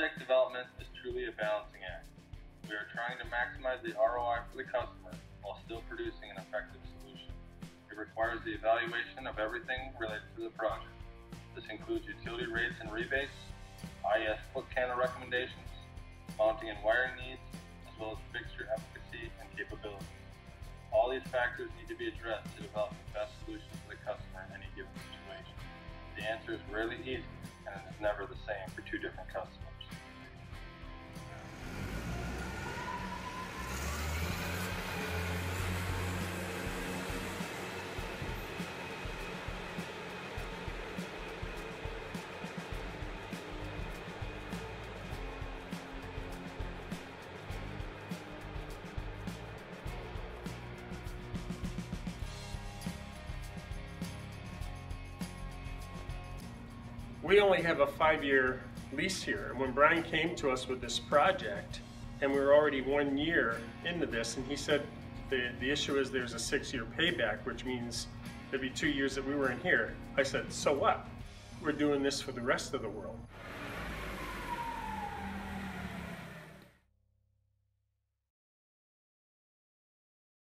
Project development is truly a balancing act. We are trying to maximize the ROI for the customer while still producing an effective solution. It requires the evaluation of everything related to the project. This includes utility rates and rebates, IES foot candle recommendations, mounting and wiring needs, as well as fixture efficacy and capability. All these factors need to be addressed to develop the best solution for the customer in any given situation. The answer is rarely easy, and it is never the same for two different we only have a five-year lease here. And when Brian came to us with this project, and we were already one year into this, and he said the, the issue is there's a six-year payback, which means there'd be two years that we were in here. I said, so what? We're doing this for the rest of the world.